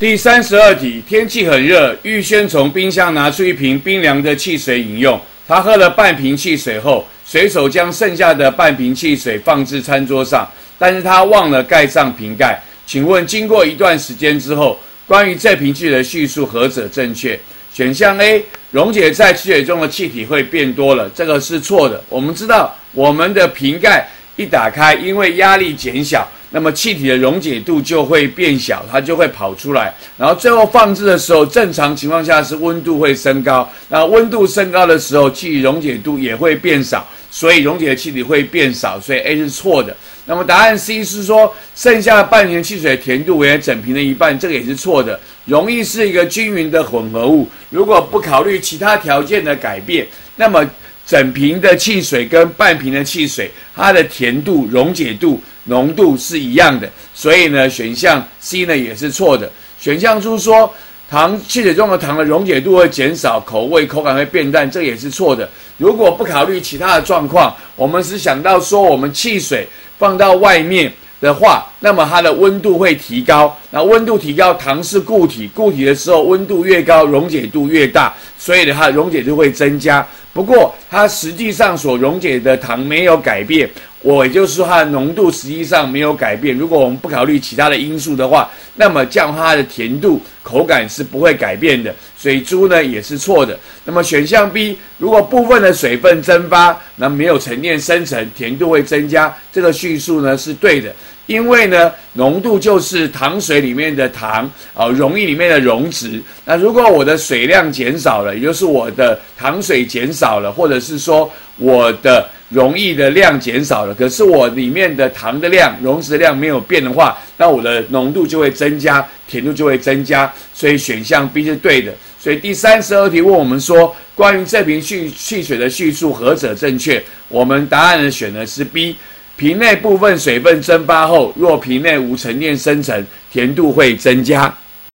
第三十二题，天气很热，玉轩从冰箱拿出一瓶冰凉的汽水饮用。他喝了半瓶汽水后，随手将剩下的半瓶汽水放置餐桌上，但是他忘了盖上瓶盖。请问，经过一段时间之后，关于这瓶汽水的叙述何者正确？选项 A，溶解在汽水中的气体会变多了，这个是错的。我们知道，我们的瓶盖一打开，因为压力减小。那么气体的溶解度就会变小，它就会跑出来。然后最后放置的时候，正常情况下是温度会升高。那温度升高的时候，气体溶解度也会变少，所以溶解的气体会变少。所以 A 是错的。那么答案 C 是说，剩下半瓶汽水甜度为整瓶的一半，这个也是错的。容易是一个均匀的混合物。如果不考虑其他条件的改变，那么整瓶的汽水跟半瓶的汽水，它的甜度、溶解度。浓度是一样的，所以呢，选项 C 呢也是错的。选项猪说，糖汽水中的糖的溶解度会减少，口味口感会变淡，这也是错的。如果不考虑其他的状况，我们是想到说，我们汽水放到外面的话，那么它的温度会提高。那温度提高，糖是固体，固体的时候温度越高，溶解度越大，所以它溶解度会增加。不过它实际上所溶解的糖没有改变。我也就是说，它的浓度实际上没有改变。如果我们不考虑其他的因素的话，那么这样它的甜度、口感是不会改变的。所以猪呢也是错的。那么选项 B，如果部分的水分蒸发，那没有沉淀生成，甜度会增加。这个叙述呢是对的，因为呢浓度就是糖水里面的糖啊，溶液里面的溶质。那如果我的水量减少了，也就是我的糖水减少了，或者是说我的溶液的量减少了，可是我里面的糖的量、溶质量没有变的话，那我的浓度就会增加，甜度就会增加，所以选项 B 是对的。所以第三十二题问我们说，关于这瓶汽汽水的叙述何者正确？我们答案呢选的是 B，皮内部分水分蒸发后，若皮内无沉淀生成，甜度会增加。